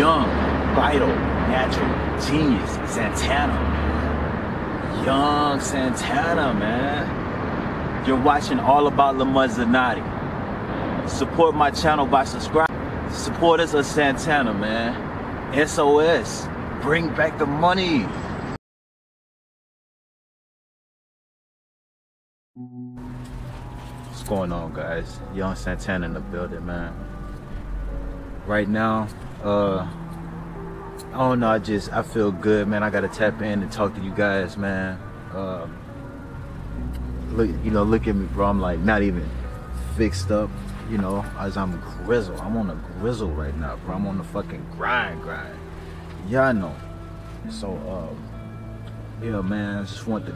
Young, vital, natural, genius, Santana. Young Santana, man. You're watching All About Lamont Zanotti. Support my channel by subscribing. Supporters of Santana, man. SOS. Bring back the money. What's going on, guys? Young Santana in the building, man. Right now, uh, I don't know. I just I feel good, man. I gotta tap in and talk to you guys, man. Uh, look, you know, look at me, bro. I'm like not even fixed up, you know, as I'm grizzle. I'm on a grizzle right now, bro. I'm on the fucking grind, grind. Y'all know. So, um, yeah, man. I just want to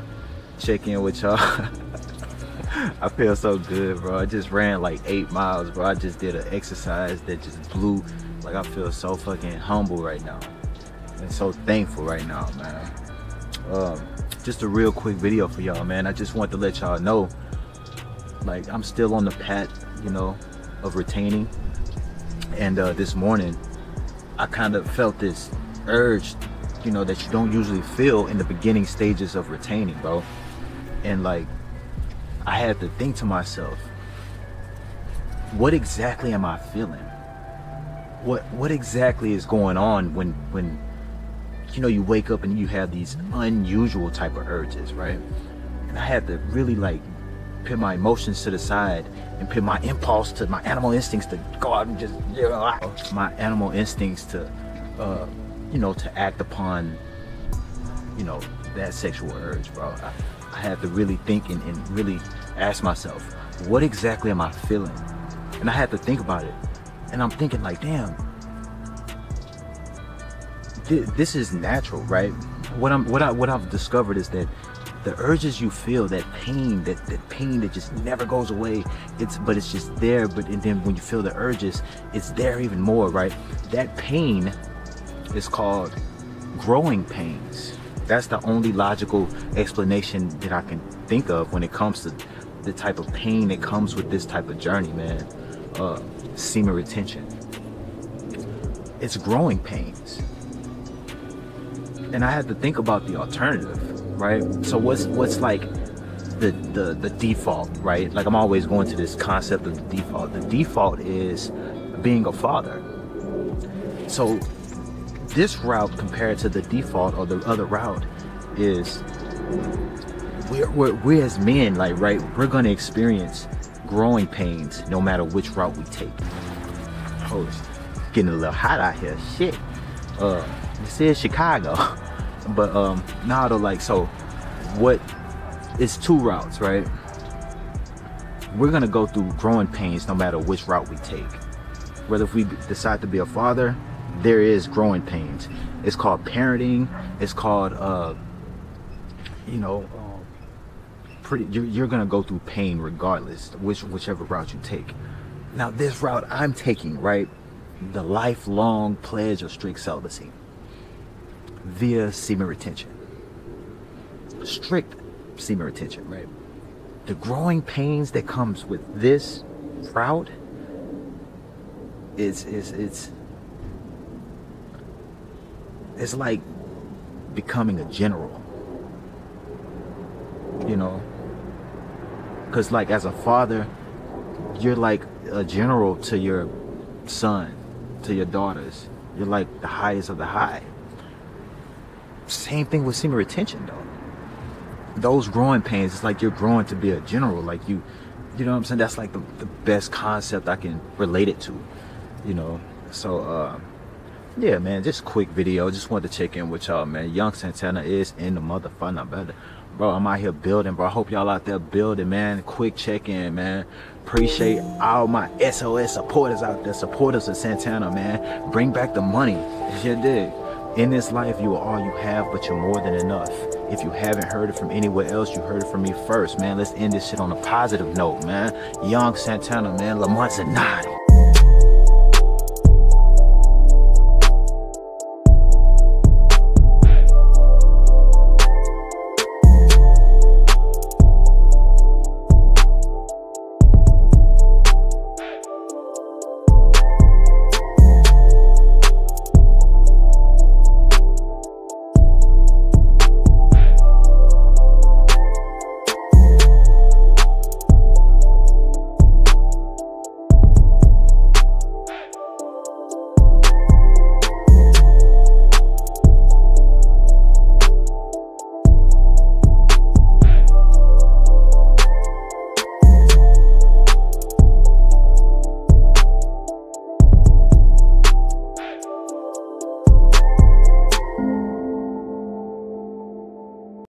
check in with y'all. I feel so good, bro. I just ran like eight miles, bro. I just did an exercise that just blew. Like I feel so fucking humble right now, and so thankful right now, man. Um, just a real quick video for y'all, man. I just want to let y'all know, like I'm still on the path, you know, of retaining. And uh, this morning, I kind of felt this urge, you know, that you don't usually feel in the beginning stages of retaining, bro. And like I had to think to myself, what exactly am I feeling? What what exactly is going on when when you know you wake up and you have these unusual type of urges, right? And I had to really like put my emotions to the side and put my impulse to my animal instincts to go out and just you know my animal instincts to uh you know to act upon you know that sexual urge, bro. I, I had to really think and, and really ask myself, what exactly am I feeling? And I had to think about it. And I'm thinking like, damn, th- this is natural, right? What I'm what I what I've discovered is that the urges you feel, that pain, that, that pain that just never goes away, it's but it's just there, but and then when you feel the urges, it's there even more, right? That pain is called growing pains. That's the only logical explanation that I can think of when it comes to the type of pain that comes with this type of journey, man. Uh, semen retention. It's growing pains. And I had to think about the alternative, right? So what's what's like the the the default, right? Like I'm always going to this concept of the default. The default is being a father. So this route compared to the default or the other route is we're, we're, we're as men like right we're gonna experience growing pains no matter which route we take. Oh it's getting a little hot out here. Shit. Uh this is chicago. But um nah though like so what it's two routes right? We're gonna go through growing pains no matter which route we take. Whether if we decide to be a father there is growing pains. It's called parenting. It's called, uh, you know, uh, pretty. You're, you're gonna go through pain regardless, which whichever route you take. Now, this route I'm taking, right, the lifelong pledge of strict celibacy via semen retention. Strict semen retention, right? The growing pains that comes with this route is is it's it's like becoming a general you know because like as a father you're like a general to your son to your daughters you're like the highest of the high same thing with semen retention though those growing pains it's like you're growing to be a general like you you know what i'm saying that's like the, the best concept i can relate it to you know so uh yeah, man, just quick video. Just wanted to check in with y'all, man. Young Santana is in the motherfucker. Better. Bro, I'm out here building, bro. I hope y'all out there building, man. Quick check in, man. Appreciate all my SOS supporters out there, supporters of Santana, man. Bring back the money. You dig. In this life, you are all you have, but you're more than enough. If you haven't heard it from anywhere else, you heard it from me first, man. Let's end this shit on a positive note, man. Young Santana, man. Lamont Zanotti.